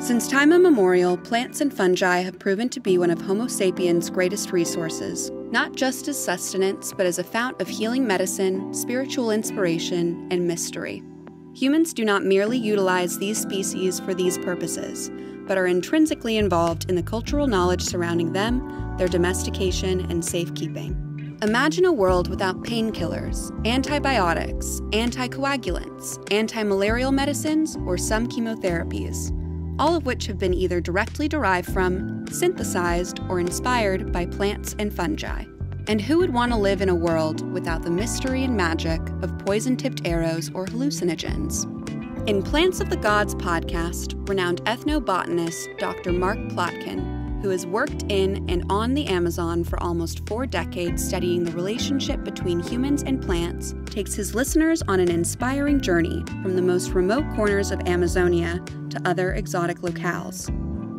Since time immemorial, plants and fungi have proven to be one of Homo sapiens' greatest resources, not just as sustenance, but as a fount of healing medicine, spiritual inspiration, and mystery. Humans do not merely utilize these species for these purposes, but are intrinsically involved in the cultural knowledge surrounding them, their domestication, and safekeeping. Imagine a world without painkillers, antibiotics, anticoagulants, anti-malarial medicines, or some chemotherapies all of which have been either directly derived from, synthesized, or inspired by plants and fungi. And who would want to live in a world without the mystery and magic of poison tipped arrows or hallucinogens? In Plants of the Gods podcast, renowned ethnobotanist Dr. Mark Plotkin who has worked in and on the Amazon for almost four decades studying the relationship between humans and plants, takes his listeners on an inspiring journey from the most remote corners of Amazonia to other exotic locales.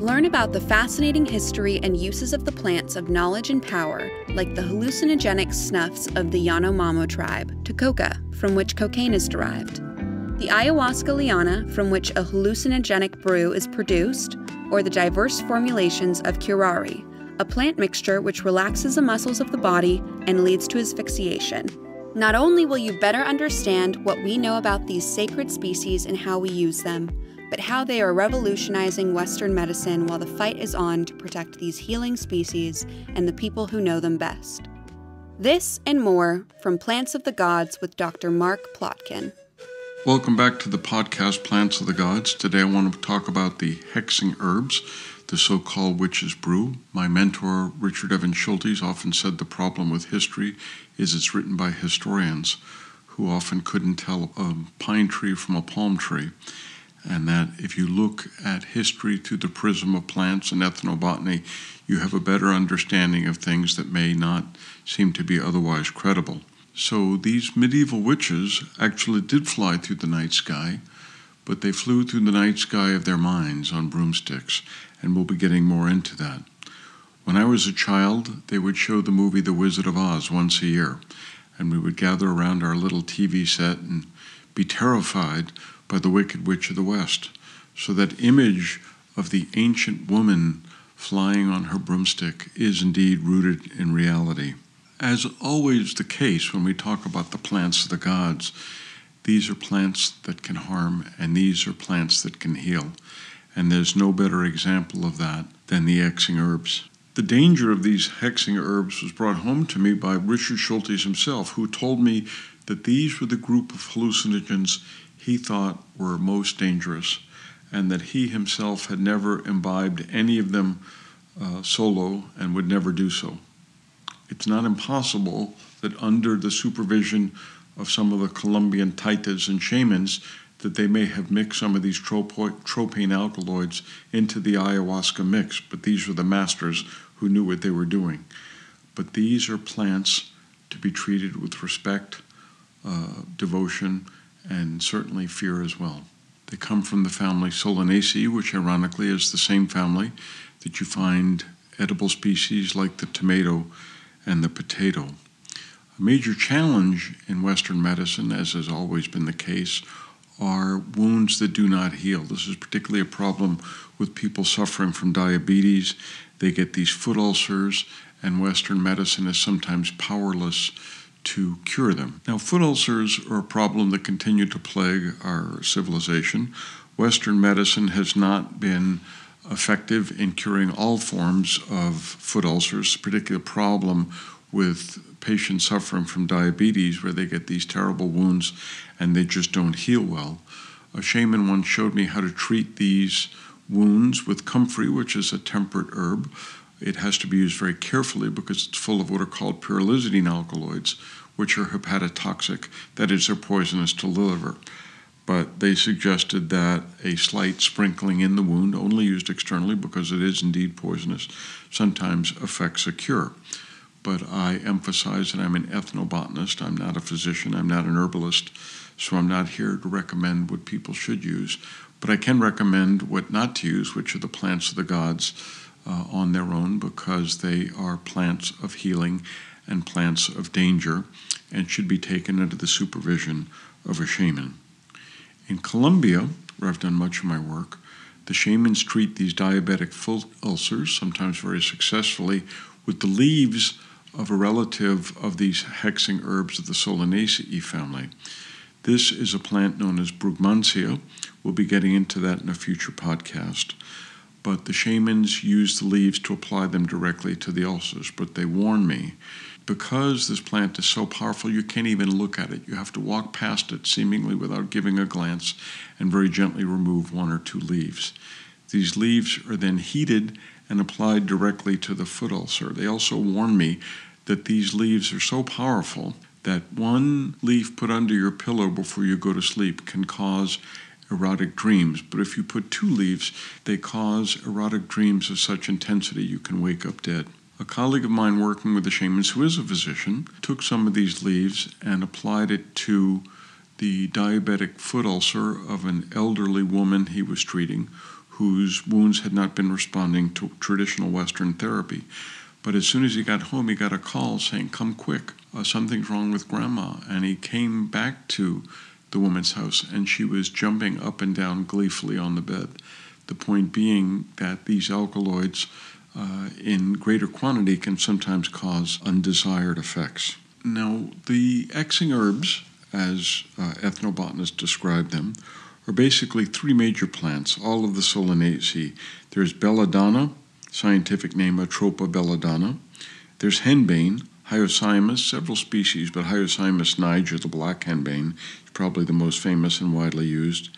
Learn about the fascinating history and uses of the plants of knowledge and power, like the hallucinogenic snuffs of the Yanomamo tribe, to coca, from which cocaine is derived, the ayahuasca liana, from which a hallucinogenic brew is produced, or the diverse formulations of curare, a plant mixture which relaxes the muscles of the body and leads to asphyxiation. Not only will you better understand what we know about these sacred species and how we use them, but how they are revolutionizing Western medicine while the fight is on to protect these healing species and the people who know them best. This and more from Plants of the Gods with Dr. Mark Plotkin. Welcome back to the podcast Plants of the Gods. Today I want to talk about the hexing herbs, the so called witch's brew. My mentor, Richard Evans Schultes, often said the problem with history is it's written by historians who often couldn't tell a pine tree from a palm tree. And that if you look at history through the prism of plants and ethnobotany, you have a better understanding of things that may not seem to be otherwise credible. So these medieval witches actually did fly through the night sky, but they flew through the night sky of their minds on broomsticks, and we'll be getting more into that. When I was a child, they would show the movie The Wizard of Oz once a year, and we would gather around our little TV set and be terrified by the Wicked Witch of the West. So that image of the ancient woman flying on her broomstick is indeed rooted in reality. As always the case when we talk about the plants of the gods, these are plants that can harm and these are plants that can heal. And there's no better example of that than the hexing herbs. The danger of these hexing herbs was brought home to me by Richard Schultes himself, who told me that these were the group of hallucinogens he thought were most dangerous, and that he himself had never imbibed any of them uh, solo and would never do so it's not impossible that under the supervision of some of the Colombian taitas and shamans, that they may have mixed some of these tropane alkaloids into the ayahuasca mix, but these were the masters who knew what they were doing. But these are plants to be treated with respect, uh, devotion, and certainly fear as well. They come from the family Solanaceae, which ironically is the same family that you find edible species like the tomato and the potato. A major challenge in Western medicine, as has always been the case, are wounds that do not heal. This is particularly a problem with people suffering from diabetes. They get these foot ulcers, and Western medicine is sometimes powerless to cure them. Now, foot ulcers are a problem that continue to plague our civilization. Western medicine has not been effective in curing all forms of foot ulcers, particular problem with patients suffering from diabetes where they get these terrible wounds and they just don't heal well. A shaman once showed me how to treat these wounds with comfrey, which is a temperate herb. It has to be used very carefully because it's full of what are called pyrrolizidine alkaloids, which are hepatotoxic, that is, they're poisonous to the liver but they suggested that a slight sprinkling in the wound, only used externally because it is indeed poisonous, sometimes affects a cure. But I emphasize that I'm an ethnobotanist, I'm not a physician, I'm not an herbalist, so I'm not here to recommend what people should use. But I can recommend what not to use, which are the plants of the gods uh, on their own, because they are plants of healing and plants of danger and should be taken under the supervision of a shaman. In Colombia, where I've done much of my work, The shamans treat these diabetic foot ulcers, sometimes very successfully, with the leaves of a relative of these hexing herbs of the Solanaceae family. This is a plant known as Brugmansia. We'll be getting into that in a future podcast. But the shamans use the leaves to apply them directly to the ulcers. But they warn me because this plant is so powerful, you can't even look at it. You have to walk past it seemingly without giving a glance and very gently remove one or two leaves. These leaves are then heated and applied directly to the foot ulcer. They also warn me that these leaves are so powerful that one leaf put under your pillow before you go to sleep can cause erotic dreams. But if you put two leaves, they cause erotic dreams of such intensity you can wake up dead. A colleague of mine working with the shamans, who is a physician, took some of these leaves and applied it to the diabetic foot ulcer of an elderly woman he was treating whose wounds had not been responding to traditional Western therapy. But as soon as he got home, he got a call saying, Come quick, uh, something's wrong with grandma. And he came back to the woman's house, and she was jumping up and down gleefully on the bed. The point being that these alkaloids uh, in greater quantity can sometimes cause undesired effects. Now, the hexing herbs, as uh, ethnobotanists describe them, are basically three major plants, all of the Solanaceae. There's belladonna, scientific name Atropa belladonna. There's henbane, Hyoscyamus, several species, but Hyoscyamus niger, the black henbane, is probably the most famous and widely used.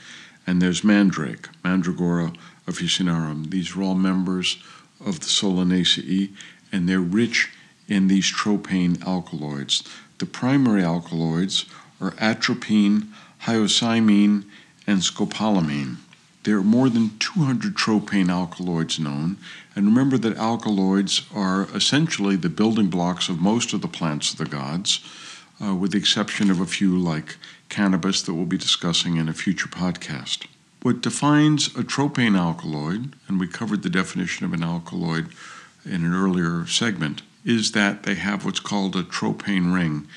And there's mandrake, Mandragora officinarum. These are all members of the Solanaceae, and they're rich in these tropane alkaloids. The primary alkaloids are atropine, hyoscyamine, and scopolamine. There are more than 200 tropane alkaloids known, and remember that alkaloids are essentially the building blocks of most of the plants of the gods, uh, with the exception of a few like cannabis that we'll be discussing in a future podcast. What defines a tropane alkaloid, and we covered the definition of an alkaloid in an earlier segment, is that they have what's called a tropane ring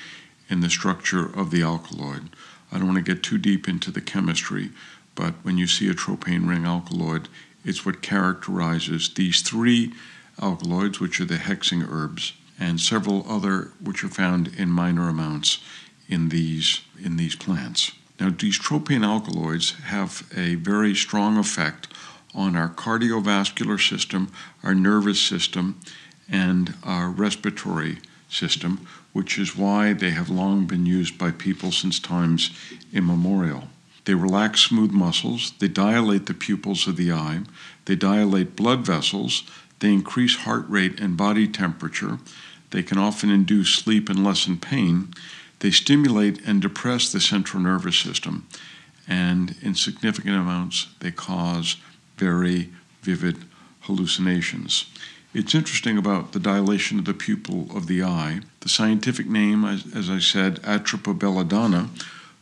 in the structure of the alkaloid. I don't want to get too deep into the chemistry, but when you see a tropane ring alkaloid, it's what characterizes these three alkaloids, which are the hexing herbs, and several other which are found in minor amounts in these, in these plants. Now, these tropane alkaloids have a very strong effect on our cardiovascular system, our nervous system, and our respiratory system, which is why they have long been used by people since times immemorial. They relax smooth muscles, they dilate the pupils of the eye, they dilate blood vessels, they increase heart rate and body temperature, they can often induce sleep and lessen pain, they stimulate and depress the central nervous system, and in significant amounts, they cause very vivid hallucinations. It's interesting about the dilation of the pupil of the eye. The scientific name, as, as I said, Atropa belladonna,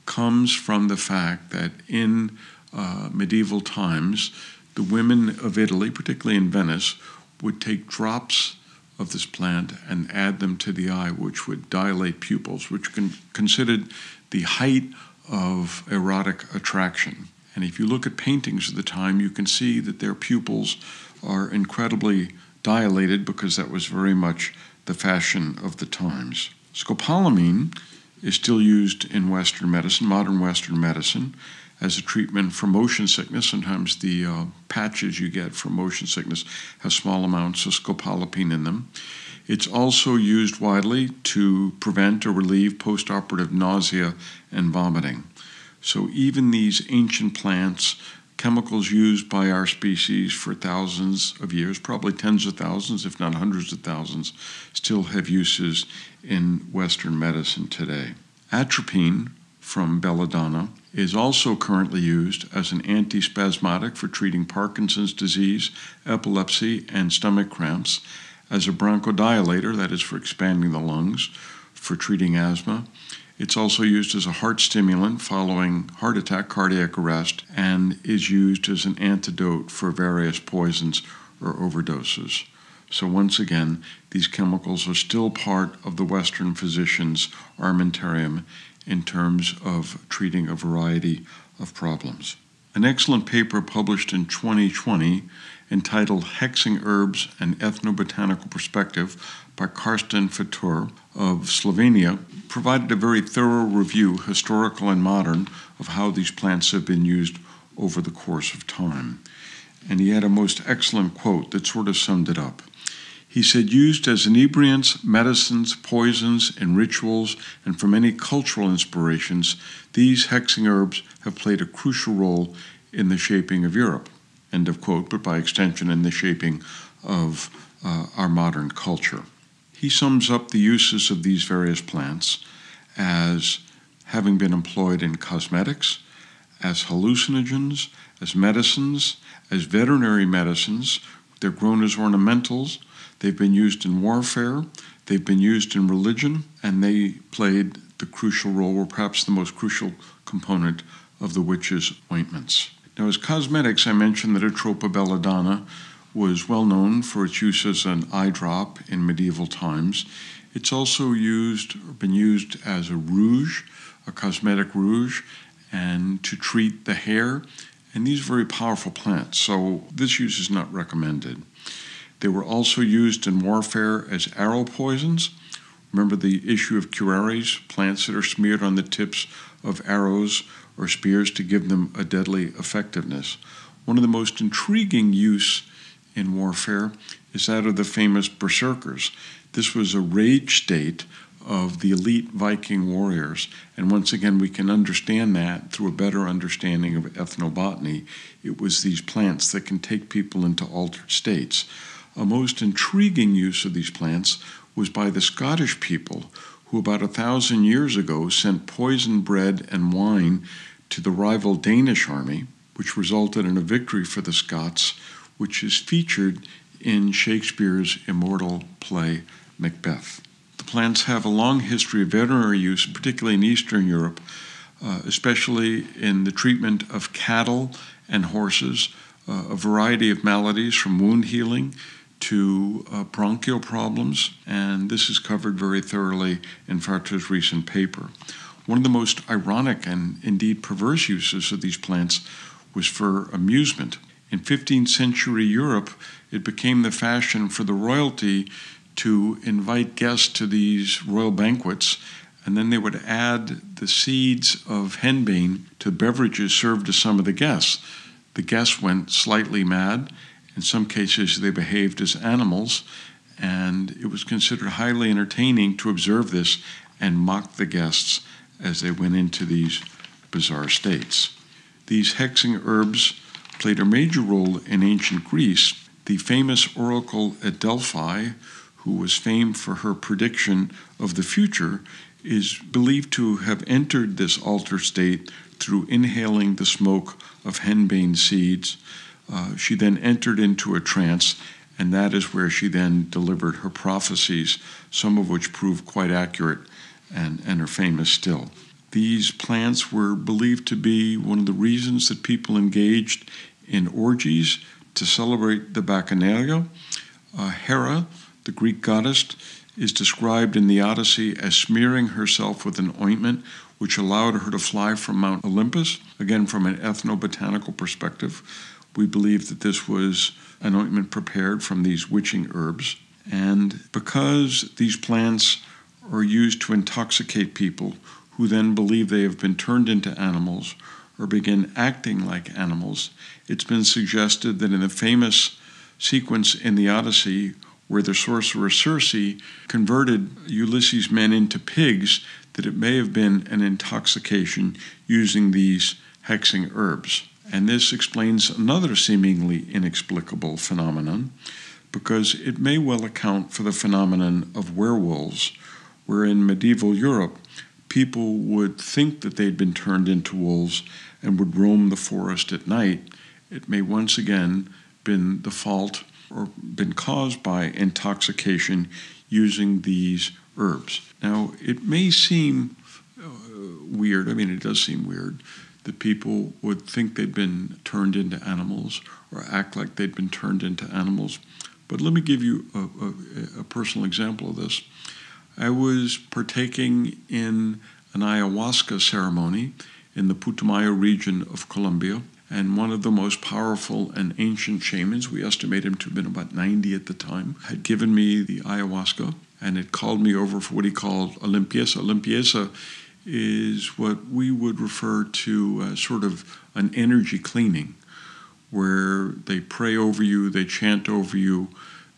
comes from the fact that in uh, medieval times, the women of Italy, particularly in Venice, would take drops of this plant and add them to the eye, which would dilate pupils, which can considered the height of erotic attraction. And if you look at paintings of the time, you can see that their pupils are incredibly dilated because that was very much the fashion of the times. Scopolamine is still used in Western medicine, modern Western medicine, as a treatment for motion sickness. Sometimes the uh, patches you get for motion sickness have small amounts of scopolamine in them. It's also used widely to prevent or relieve postoperative nausea and vomiting. So even these ancient plants chemicals used by our species for thousands of years, probably tens of thousands, if not hundreds of thousands, still have uses in Western medicine today. Atropine from belladonna is also currently used as an antispasmodic for treating Parkinson's disease, epilepsy, and stomach cramps, as a bronchodilator, that is for expanding the lungs, for treating asthma, it's also used as a heart stimulant following heart attack, cardiac arrest, and is used as an antidote for various poisons or overdoses. So, once again, these chemicals are still part of the Western physician's armamentarium in terms of treating a variety of problems. An excellent paper published in 2020 entitled Hexing Herbs An Ethnobotanical Perspective by Karsten Fatur of Slovenia provided a very thorough review, historical and modern, of how these plants have been used over the course of time. And he had a most excellent quote that sort of summed it up. He said, used as inebriants, medicines, poisons, in rituals, and for many cultural inspirations, these hexing herbs have played a crucial role in the shaping of Europe. End of quote, but by extension, in the shaping of uh, our modern culture. He sums up the uses of these various plants as having been employed in cosmetics, as hallucinogens, as medicines, as veterinary medicines. They're grown as ornamentals. They've been used in warfare. They've been used in religion, and they played the crucial role, or perhaps the most crucial component of the witches' ointments. Now, as cosmetics, I mentioned that Atropa belladonna was well known for its use as an eye drop in medieval times. It's also used, or been used as a rouge, a cosmetic rouge, and to treat the hair. And these are very powerful plants, so this use is not recommended. They were also used in warfare as arrow poisons. Remember the issue of curares, plants that are smeared on the tips of arrows or spears to give them a deadly effectiveness. One of the most intriguing use in warfare is that of the famous berserkers. This was a rage state of the elite Viking warriors, and once again we can understand that through a better understanding of ethnobotany. It was these plants that can take people into altered states. A most intriguing use of these plants was by the Scottish people who about a thousand years ago sent poisoned bread and wine to the rival Danish army, which resulted in a victory for the Scots, which is featured in Shakespeare's immortal play Macbeth. The plants have a long history of veterinary use, particularly in Eastern Europe, uh, especially in the treatment of cattle and horses, uh, a variety of maladies from wound healing to uh, bronchial problems, and this is covered very thoroughly in Fatur's recent paper. One of the most ironic and indeed perverse uses of these plants was for amusement. In 15th century Europe, it became the fashion for the royalty to invite guests to these royal banquets, and then they would add the seeds of henbane to beverages served to some of the guests. The guests went slightly mad in some cases, they behaved as animals, and it was considered highly entertaining to observe this and mock the guests as they went into these bizarre states. These hexing herbs played a major role in ancient Greece. The famous oracle at Delphi, who was famed for her prediction of the future, is believed to have entered this altered state through inhaling the smoke of henbane seeds uh, she then entered into a trance, and that is where she then delivered her prophecies, some of which proved quite accurate and, and are famous still. These plants were believed to be one of the reasons that people engaged in orgies to celebrate the Bacchanalia. Uh, Hera, the Greek goddess, is described in the Odyssey as smearing herself with an ointment which allowed her to fly from Mount Olympus, again from an ethnobotanical perspective. We believe that this was an ointment prepared from these witching herbs. And because these plants are used to intoxicate people who then believe they have been turned into animals or begin acting like animals, it's been suggested that in the famous sequence in the Odyssey where the sorcerer Circe converted Ulysses' men into pigs, that it may have been an intoxication using these hexing herbs. And this explains another seemingly inexplicable phenomenon, because it may well account for the phenomenon of werewolves, where in medieval Europe, people would think that they'd been turned into wolves and would roam the forest at night. It may once again been the fault or been caused by intoxication using these herbs. Now, it may seem uh, weird, I mean, it does seem weird, that people would think they'd been turned into animals or act like they'd been turned into animals. But let me give you a, a, a personal example of this. I was partaking in an ayahuasca ceremony in the Putumayo region of Colombia, And one of the most powerful and ancient shamans, we estimate him to have been about 90 at the time, had given me the ayahuasca and had called me over for what he called a limpieza. Is what we would refer to as sort of an energy cleaning, where they pray over you, they chant over you,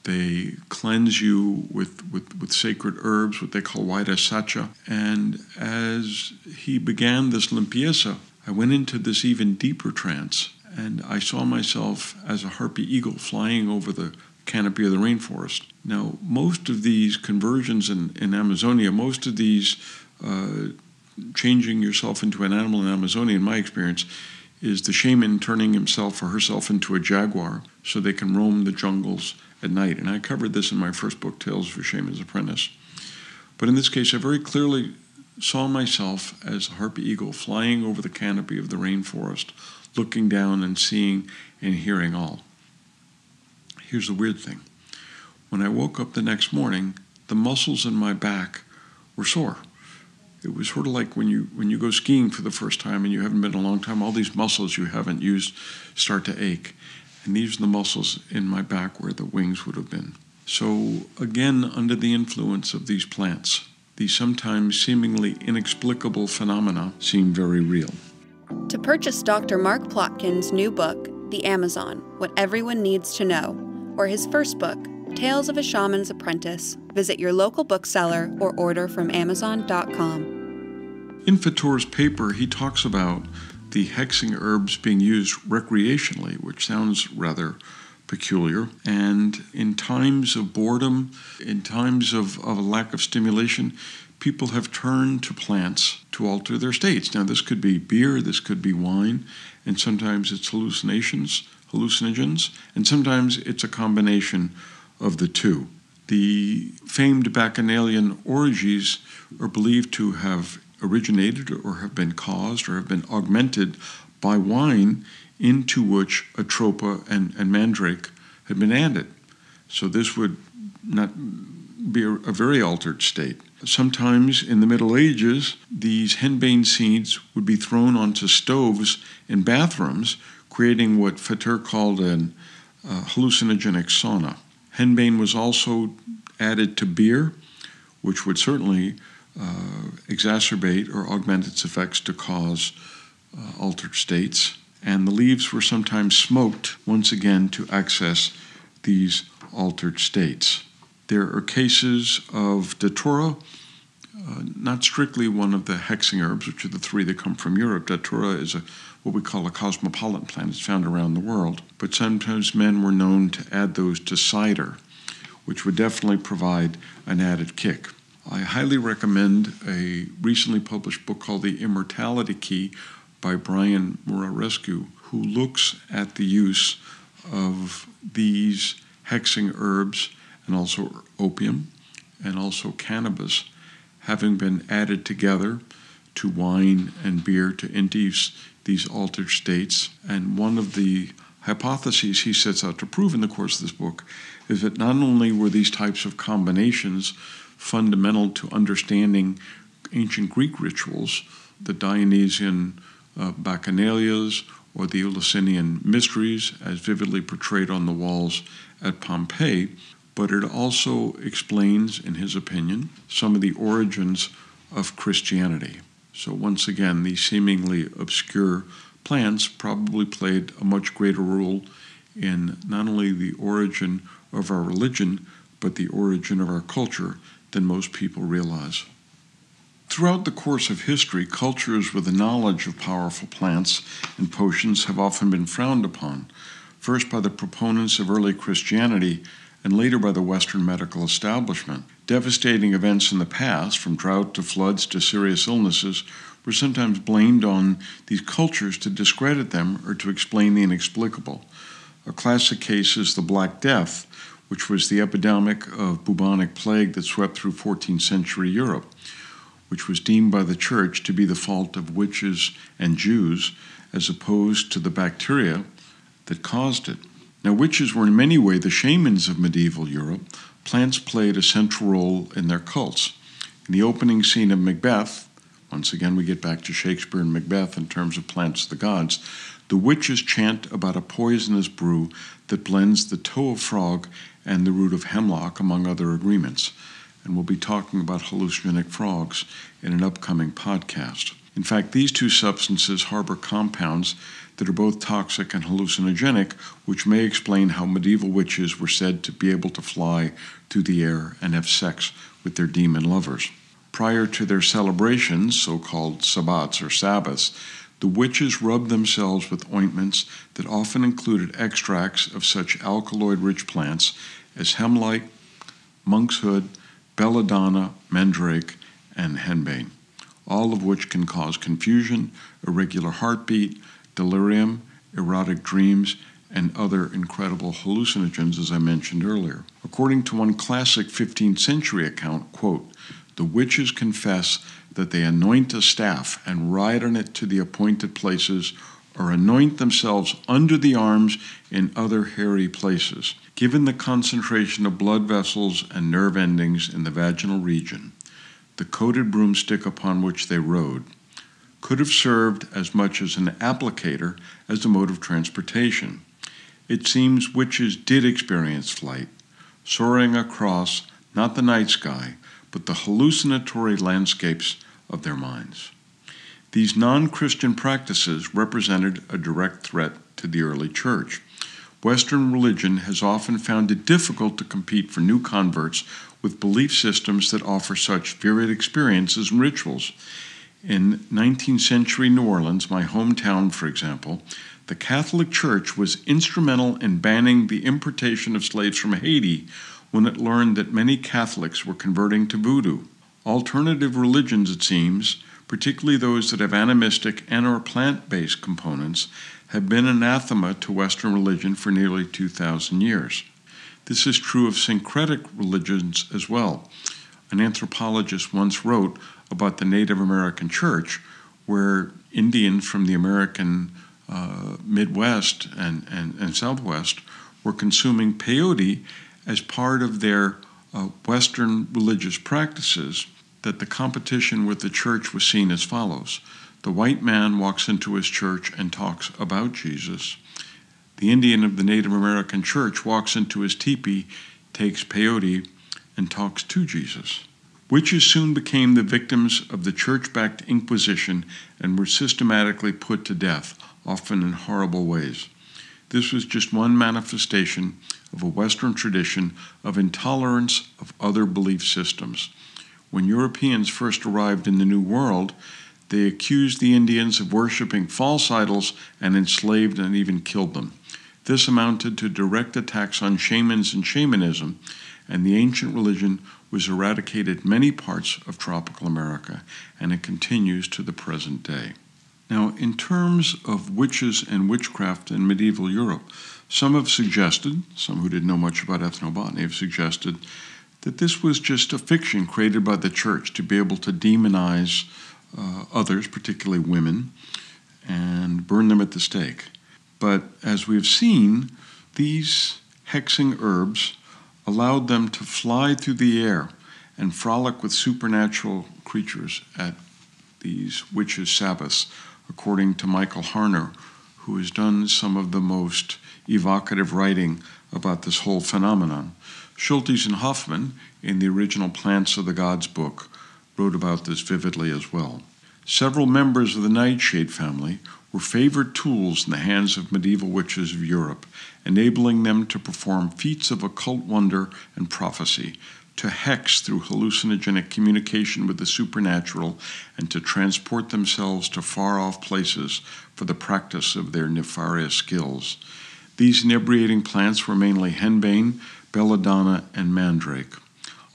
they cleanse you with, with, with sacred herbs, what they call Vaira Sacha. And as he began this limpieza, I went into this even deeper trance, and I saw myself as a harpy eagle flying over the canopy of the rainforest. Now, most of these conversions in, in Amazonia, most of these uh, changing yourself into an animal in Amazonia, in my experience, is the shaman turning himself or herself into a jaguar so they can roam the jungles at night. And I covered this in my first book, Tales for Shaman's Apprentice. But in this case, I very clearly saw myself as a harpy eagle flying over the canopy of the rainforest, looking down and seeing and hearing all. Here's the weird thing when I woke up the next morning, the muscles in my back were sore. It was sort of like when you when you go skiing for the first time and you haven't been a long time, all these muscles you haven't used start to ache. And these are the muscles in my back where the wings would have been. So, again, under the influence of these plants, these sometimes seemingly inexplicable phenomena seem very real. To purchase Dr. Mark Plotkin's new book, The Amazon What Everyone Needs to Know, or his first book, Tales of a Shaman's Apprentice, visit your local bookseller or order from Amazon.com. In Fatur's paper, he talks about the hexing herbs being used recreationally, which sounds rather peculiar. And in times of boredom, in times of, of a lack of stimulation, people have turned to plants to alter their states. Now, this could be beer, this could be wine, and sometimes it's hallucinations, hallucinogens, and sometimes it's a combination of the two. The famed bacchanalian orgies are believed to have originated or have been caused or have been augmented by wine into which atropa and, and mandrake had been added. So this would not be a, a very altered state. Sometimes in the Middle Ages, these henbane seeds would be thrown onto stoves in bathrooms, creating what Fatur called an uh, hallucinogenic sauna. Henbane was also added to beer, which would certainly uh, exacerbate or augment its effects to cause uh, altered states. And the leaves were sometimes smoked once again to access these altered states. There are cases of datura, uh, not strictly one of the hexing herbs, which are the three that come from Europe. Datura is a what we call a cosmopolitan plant. It's found around the world. But sometimes men were known to add those to cider, which would definitely provide an added kick. I highly recommend a recently published book called The Immortality Key by Brian Muraresku, who looks at the use of these hexing herbs and also opium and also cannabis having been added together to wine and beer to induce these altered states. And one of the hypotheses he sets out to prove in the course of this book is that not only were these types of combinations fundamental to understanding ancient Greek rituals, the Dionysian uh, bacchanalias or the Eleusinian mysteries as vividly portrayed on the walls at Pompeii, but it also explains, in his opinion, some of the origins of Christianity. So, once again, these seemingly obscure plants probably played a much greater role in not only the origin of our religion, but the origin of our culture than most people realize. Throughout the course of history, cultures with a knowledge of powerful plants and potions have often been frowned upon, first by the proponents of early Christianity and later by the Western medical establishment. Devastating events in the past, from drought to floods to serious illnesses, were sometimes blamed on these cultures to discredit them or to explain the inexplicable. A classic case is the Black Death, which was the epidemic of bubonic plague that swept through 14th century Europe, which was deemed by the church to be the fault of witches and Jews as opposed to the bacteria that caused it. Now, witches were in many ways the shamans of medieval Europe. Plants played a central role in their cults. In the opening scene of Macbeth, once again we get back to Shakespeare and Macbeth in terms of plants the gods, The witches chant about a poisonous brew that blends the toe of frog and the root of hemlock, among other agreements. And we'll be talking about hallucinogenic frogs in an upcoming podcast. In fact, these two substances harbor compounds that are both toxic and hallucinogenic, which may explain how medieval witches were said to be able to fly through the air and have sex with their demon lovers. Prior to their celebrations, so called sabbats or sabbaths, the witches rubbed themselves with ointments that often included extracts of such alkaloid rich plants as hemlock, monkshood, belladonna, mandrake, and henbane, all of which can cause confusion, irregular heartbeat, delirium, erotic dreams, and other incredible hallucinogens, as I mentioned earlier. According to one classic 15th century account, quote, the witches confess that they anoint a staff and ride on it to the appointed places, or anoint themselves under the arms in other hairy places. Given the concentration of blood vessels and nerve endings in the vaginal region, the coated broomstick upon which they rode could have served as much as an applicator as a mode of transportation. It seems witches did experience flight, soaring across not the night sky, but the hallucinatory landscapes of their minds. These non Christian practices represented a direct threat to the early church. Western religion has often found it difficult to compete for new converts with belief systems that offer such varied experiences and rituals. In 19th century New Orleans, my hometown, for example, the Catholic Church was instrumental in banning the importation of slaves from Haiti when it learned that many Catholics were converting to voodoo. Alternative religions, it seems, particularly those that have animistic and or plant-based components, have been anathema to Western religion for nearly 2,000 years. This is true of syncretic religions as well. An anthropologist once wrote about the Native American church, where Indians from the American uh, Midwest and, and, and, Southwest were consuming peyote as part of their uh, Western religious practices, that the competition with the church was seen as follows. The white man walks into his church and talks about Jesus. The Indian of the Native American church walks into his teepee, takes peyote, and talks to Jesus. Witches soon became the victims of the church backed Inquisition and were systematically put to death, often in horrible ways. This was just one manifestation of a Western tradition of intolerance of other belief systems. When Europeans first arrived in the New World, they accused the Indians of worshiping false idols and enslaved and even killed them. This amounted to direct attacks on shamans and shamanism, and the ancient religion was eradicated many parts of tropical America, and it continues to the present day. Now, in terms of witches and witchcraft in medieval Europe, some have suggested, some who didn't know much about ethnobotany have suggested, that this was just a fiction created by the church to be able to demonize uh, others, particularly women, and burn them at the stake. But as we've seen, these hexing herbs allowed them to fly through the air and frolic with supernatural creatures at these witches' Sabbaths, according to Michael Harner, who has done some of the most evocative writing about this whole phenomenon. Schultes and Hofmann, in the original Plants of the Gods book, wrote about this vividly as well. Several members of the Nightshade family were favored tools in the hands of medieval witches of Europe, enabling them to perform feats of occult wonder and prophecy, to hex through hallucinogenic communication with the supernatural, and to transport themselves to far off places for the practice of their nefarious skills. These inebriating plants were mainly henbane, belladonna, and mandrake.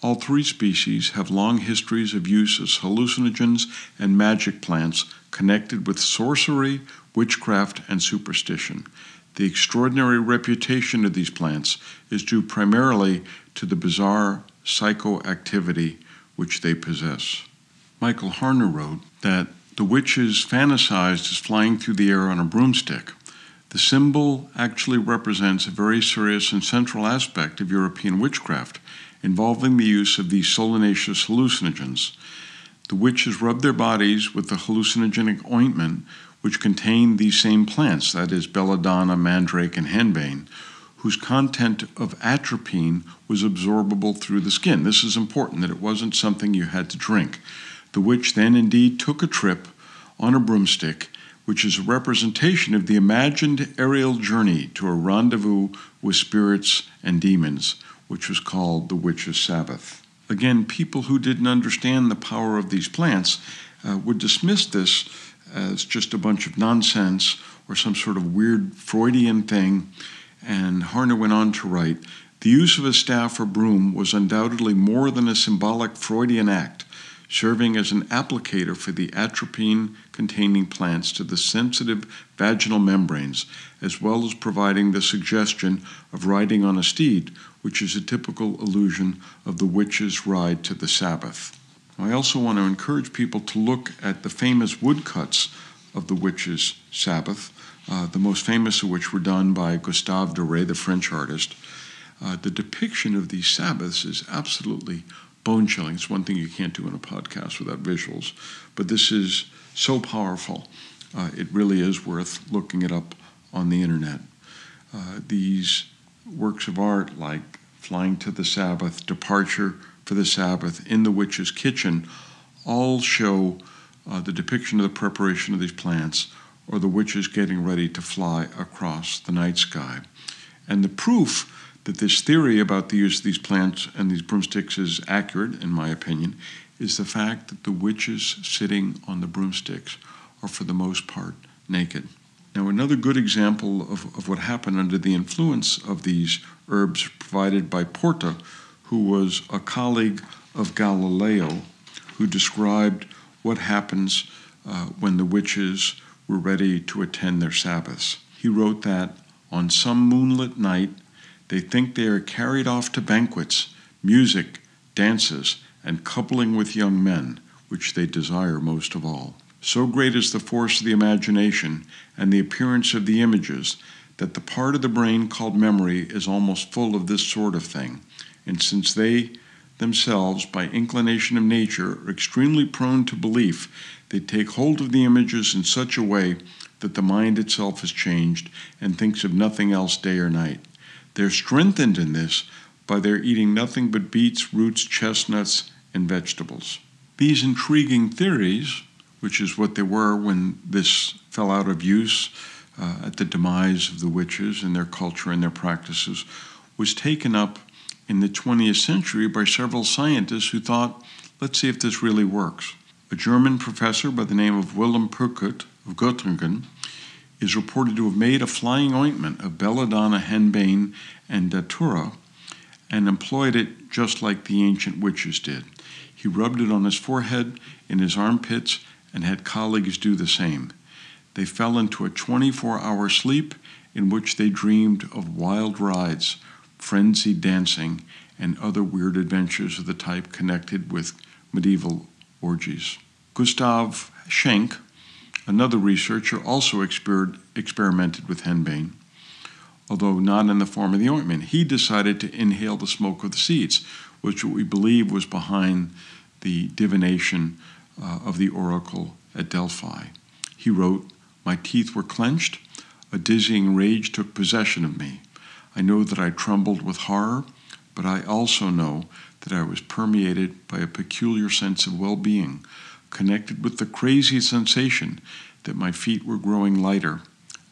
All three species have long histories of use as hallucinogens and magic plants connected with sorcery, witchcraft, and superstition. The extraordinary reputation of these plants is due primarily to the bizarre psychoactivity which they possess. Michael Harner wrote that the witch is fantasized as flying through the air on a broomstick. The symbol actually represents a very serious and central aspect of European witchcraft involving the use of these solanaceous hallucinogens. The witches rubbed their bodies with the hallucinogenic ointment, which contained these same plants, that is, belladonna, mandrake, and henbane, whose content of atropine was absorbable through the skin. This is important that it wasn't something you had to drink. The witch then indeed took a trip on a broomstick, which is a representation of the imagined aerial journey to a rendezvous with spirits and demons, which was called the Witch's Sabbath. Again, people who didn't understand the power of these plants uh, would dismiss this as just a bunch of nonsense or some sort of weird Freudian thing. And Harner went on to write The use of a staff or broom was undoubtedly more than a symbolic Freudian act serving as an applicator for the atropine containing plants to the sensitive vaginal membranes, as well as providing the suggestion of riding on a steed, which is a typical allusion of the witch's ride to the Sabbath. I also want to encourage people to look at the famous woodcuts of the witch's Sabbath, uh, the most famous of which were done by Gustave Doré, the French artist. Uh, the depiction of these Sabbaths is absolutely bone chilling. It's one thing you can't do in a podcast without visuals, but this is so powerful. Uh, it really is worth looking it up on the internet. Uh, these works of art, like Flying to the Sabbath, Departure for the Sabbath, In the Witch's Kitchen, all show uh, the depiction of the preparation of these plants or the witches getting ready to fly across the night sky. And the proof that this theory about the use of these plants and these broomsticks is accurate, in my opinion, is the fact that the witches sitting on the broomsticks are, for the most part, naked. Now, another good example of, of what happened under the influence of these herbs provided by Porta, who was a colleague of Galileo, who described what happens uh, when the witches were ready to attend their Sabbaths. He wrote that on some moonlit night, they think they are carried off to banquets, music, dances, and coupling with young men, which they desire most of all. So great is the force of the imagination and the appearance of the images that the part of the brain called memory is almost full of this sort of thing. And since they themselves, by inclination of nature, are extremely prone to belief, they take hold of the images in such a way that the mind itself is changed and thinks of nothing else day or night. They're strengthened in this by their eating nothing but beets, roots, chestnuts, and vegetables. These intriguing theories, which is what they were when this fell out of use uh, at the demise of the witches and their culture and their practices, was taken up in the 20th century by several scientists who thought, let's see if this really works. A German professor by the name of Wilhelm Peuckert of Göttingen is reported to have made a flying ointment of belladonna, henbane, and datura and employed it just like the ancient witches did. He rubbed it on his forehead, in his armpits, and had colleagues do the same. They fell into a 24 hour sleep in which they dreamed of wild rides, frenzied dancing, and other weird adventures of the type connected with medieval orgies. Gustav Schenk, Another researcher also exper- experimented with henbane, although not in the form of the ointment. He decided to inhale the smoke of the seeds, which we believe was behind the divination uh, of the oracle at Delphi. He wrote, My teeth were clenched, a dizzying rage took possession of me. I know that I trembled with horror, but I also know that I was permeated by a peculiar sense of well being connected with the crazy sensation that my feet were growing lighter,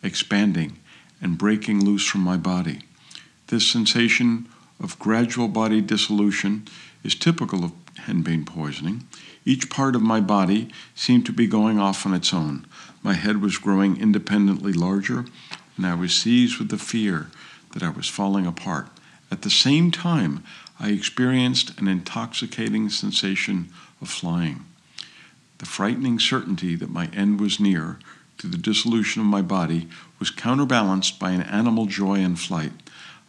expanding, and breaking loose from my body. This sensation of gradual body dissolution is typical of henbane poisoning. Each part of my body seemed to be going off on its own. My head was growing independently larger, and I was seized with the fear that I was falling apart. At the same time, I experienced an intoxicating sensation of flying. The frightening certainty that my end was near, to the dissolution of my body, was counterbalanced by an animal joy in flight.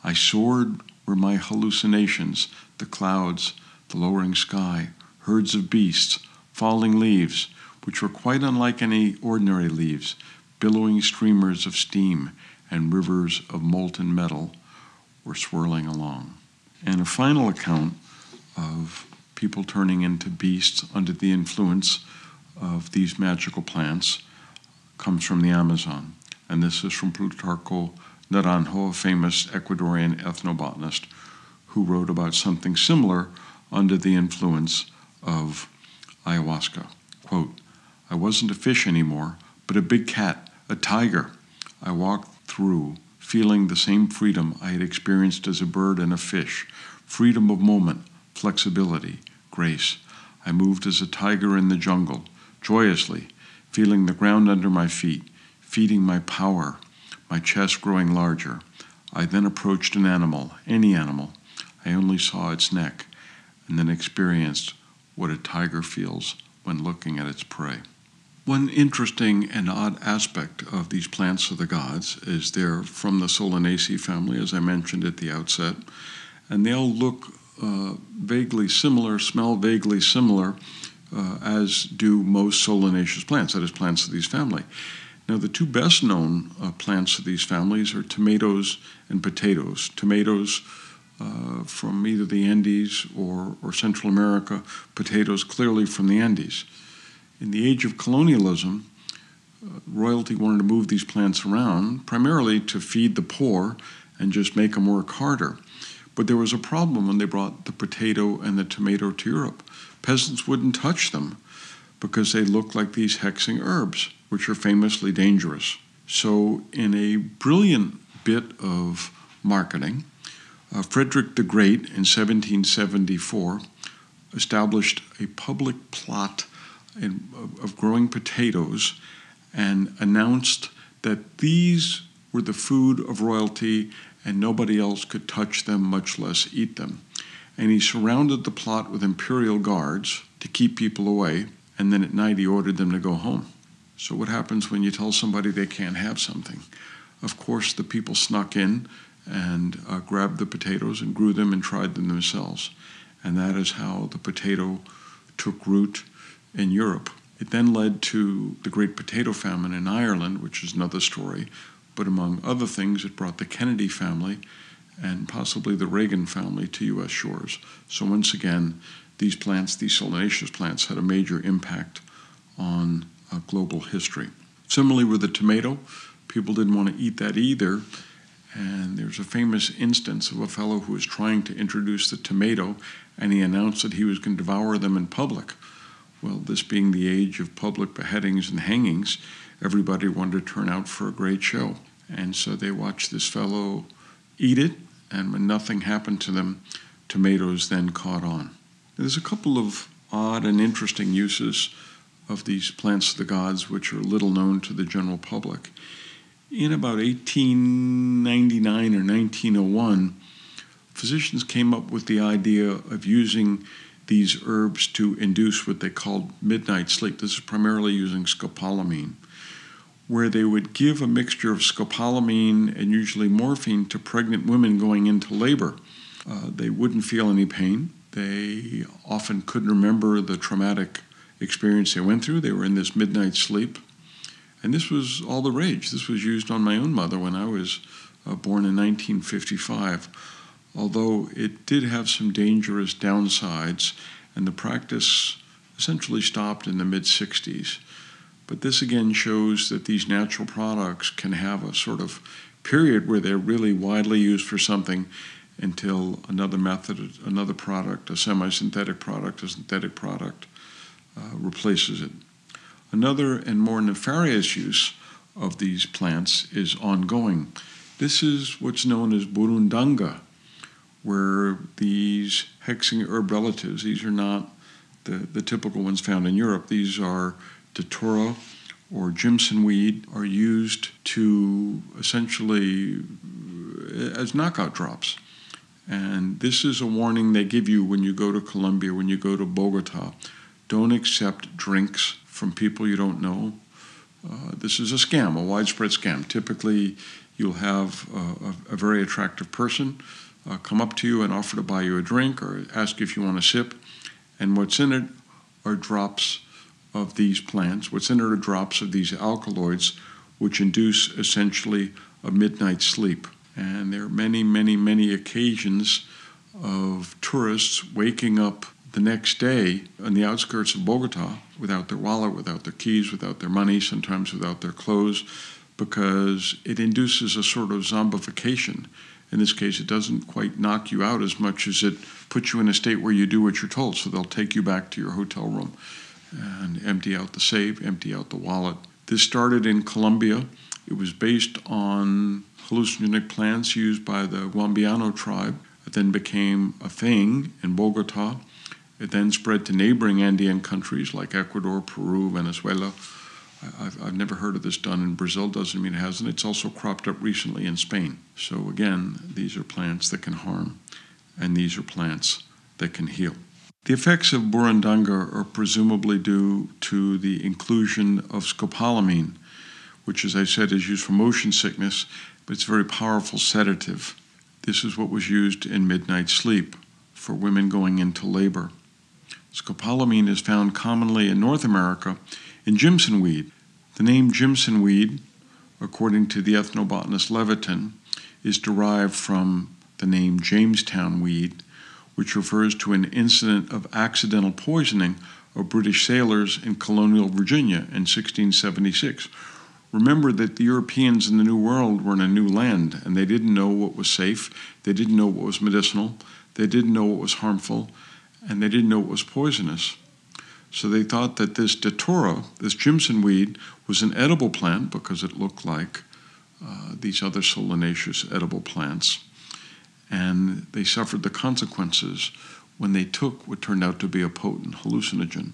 I soared where my hallucinations, the clouds, the lowering sky, herds of beasts, falling leaves, which were quite unlike any ordinary leaves, billowing streamers of steam and rivers of molten metal, were swirling along. And a final account of people turning into beasts under the influence of these magical plants comes from the Amazon. And this is from Plutarco Naranjo, a famous Ecuadorian ethnobotanist, who wrote about something similar under the influence of ayahuasca. Quote, I wasn't a fish anymore, but a big cat, a tiger. I walked through feeling the same freedom I had experienced as a bird and a fish freedom of moment, flexibility, grace. I moved as a tiger in the jungle, joyously, feeling the ground under my feet, feeding my power, my chest growing larger. I then approached an animal, any animal. I only saw its neck, and then experienced what a tiger feels when looking at its prey. One interesting and odd aspect of these plants of the gods is they're from the Solanaceae family, as I mentioned at the outset, and they all look uh, vaguely similar, smell vaguely similar, uh, as do most solanaceous plants, that is, plants of these family. Now, the two best known uh, plants of these families are tomatoes and potatoes. Tomatoes uh, from either the Andes or, or Central America, potatoes clearly from the Andes. In the age of colonialism, uh, royalty wanted to move these plants around primarily to feed the poor and just make them work harder. But there was a problem when they brought the potato and the tomato to Europe. Peasants wouldn't touch them because they looked like these hexing herbs, which are famously dangerous. So, in a brilliant bit of marketing, uh, Frederick the Great in 1774 established a public plot in, of, of growing potatoes and announced that these were the food of royalty and nobody else could touch them, much less eat them. And he surrounded the plot with imperial guards to keep people away, and then at night he ordered them to go home. So, what happens when you tell somebody they can't have something? Of course, the people snuck in and uh, grabbed the potatoes and grew them and tried them themselves. And that is how the potato took root in Europe. It then led to the Great Potato Famine in Ireland, which is another story. But among other things, it brought the Kennedy family and possibly the Reagan family to U.S. shores. So once again, these plants, these solanaceous plants, had a major impact on uh, global history. Similarly with the tomato, people didn't want to eat that either and there's a famous instance of a fellow who was trying to introduce the tomato, and he announced that he was going to devour them in public. Well, this being the age of public beheadings and hangings, everybody wanted to turn out for a great show. And so they watched this fellow eat it, and when nothing happened to them, tomatoes then caught on. There's a couple of odd and interesting uses of these plants of the gods which are little known to the general public in about 1899 or 1901, physicians came up with the idea of using these herbs to induce what they called midnight sleep. This is primarily using scopolamine, where they would give a mixture of scopolamine and usually morphine to pregnant women going into labor. Uh, they wouldn't feel any pain. They often couldn't remember the traumatic experience they went through. They were in this midnight sleep. And this was all the rage. This was used on my own mother when I was uh, born in 1955. Although it did have some dangerous downsides, and the practice essentially stopped in the mid 60s. But this again shows that these natural products can have a sort of period where they're really widely used for something until another method, another product, a semi synthetic product, a synthetic product, uh, replaces it. Another and more nefarious use of these plants is ongoing. This is what's known as burundanga, where these hexing herb relatives, these are not the, the typical ones found in Europe, these are datura or jimson weed, are used to essentially uh, as knockout drops. And this is a warning they give you when you go to Colombia, when you go to Bogota. Don't accept drinks from people you don't know. Uh, this is a scam, a widespread scam. Typically, you'll have a, a very attractive person uh, come up to you and offer to buy you a drink or ask if you want a sip. And what's in it are drops of these plants. What's in it are drops of these alkaloids, which induce essentially a midnight sleep. And there are many, many, many occasions of tourists waking up the next day on the outskirts of Bogota without their wallet, without their keys, without their money, sometimes without their clothes, because it induces a sort of zombification. In this case, it doesn't quite knock you out as much as it puts you in a state where you do what you're told. So they'll take you back to your hotel room and empty out the safe, empty out the wallet. This started in Colombia. It was based on hallucinogenic plants used by the Guambiano tribe. It then became a thing in Bogota. It then spread to neighboring Andean countries like Ecuador, Peru, Venezuela. I've, I've never heard of this done in Brazil, doesn't mean it hasn't. It's also cropped up recently in Spain. So, again, these are plants that can harm, and these are plants that can heal. The effects of burundanga are presumably due to the inclusion of scopolamine, which, as I said, is used for motion sickness, but it's a very powerful sedative. This is what was used in midnight sleep for women going into labor. Scopolamine is found commonly in North America in Jimson weed. The name Jimson weed, according to the ethnobotanist Levitin, is derived from the name Jamestown weed, which refers to an incident of accidental poisoning of British sailors in colonial Virginia in 1676. Remember that the Europeans in the New World were in a new land and they didn't know what was safe, they didn't know what was medicinal, they didn't know what was harmful, and they didn't know it was poisonous. So they thought that this datura, this Jimson weed, was an edible plant because it looked like uh, these other solanaceous edible plants. And they suffered the consequences when they took what turned out to be a potent hallucinogen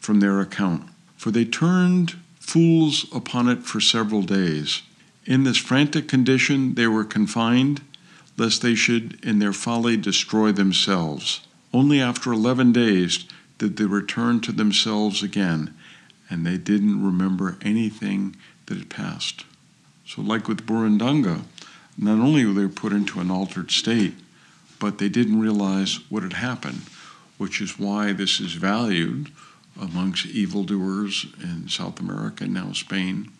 from their account. For they turned fools upon it for several days. In this frantic condition, they were confined, lest they should in their folly destroy themselves. Only after 11 days did they return to themselves again, and they didn't remember anything that had passed. So, like with Burundanga, not only were they put into an altered state, but they didn't realize what had happened, which is why this is valued amongst evildoers in South America and now Spain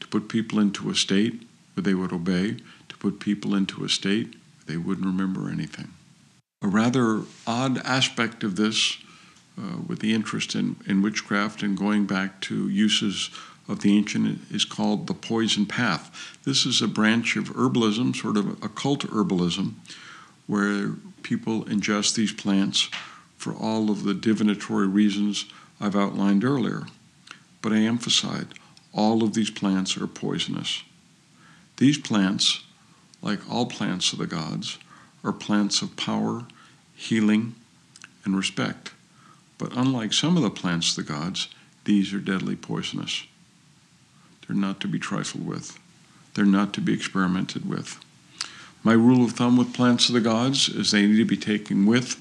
to put people into a state where they would obey, to put people into a state where they wouldn't remember anything. A rather odd aspect of this uh, with the interest in, in witchcraft and going back to uses of the ancient is called the poison path. This is a branch of herbalism, sort of occult herbalism, where people ingest these plants for all of the divinatory reasons I've outlined earlier. But I emphasize all of these plants are poisonous. These plants, like all plants of the gods, are plants of power, healing, and respect. But unlike some of the plants of the gods, these are deadly poisonous. They're not to be trifled with, they're not to be experimented with. My rule of thumb with plants of the gods is they need to be taken with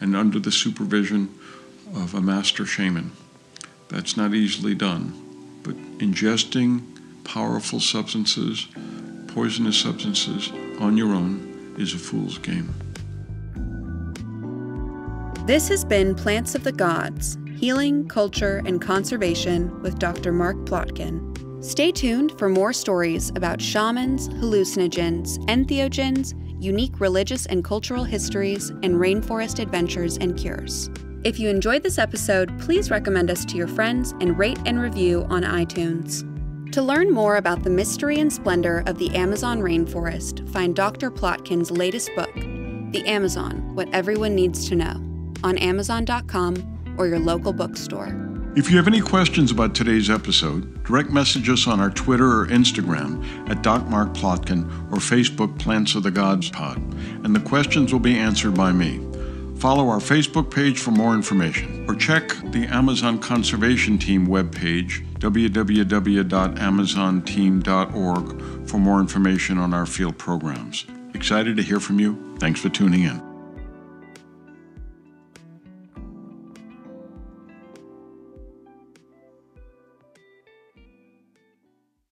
and under the supervision of a master shaman. That's not easily done, but ingesting powerful substances, poisonous substances on your own is a fool's game. This has been Plants of the Gods Healing, Culture, and Conservation with Dr. Mark Plotkin. Stay tuned for more stories about shamans, hallucinogens, entheogens, unique religious and cultural histories, and rainforest adventures and cures. If you enjoyed this episode, please recommend us to your friends and rate and review on iTunes. To learn more about the mystery and splendor of the Amazon rainforest, find Dr. Plotkin's latest book, The Amazon What Everyone Needs to Know on Amazon.com or your local bookstore. If you have any questions about today's episode, direct message us on our Twitter or Instagram at Doc Mark Plotkin or Facebook Plants of the Gods Pod, and the questions will be answered by me. Follow our Facebook page for more information, or check the Amazon Conservation Team webpage, www.amazonteam.org, for more information on our field programs. Excited to hear from you. Thanks for tuning in.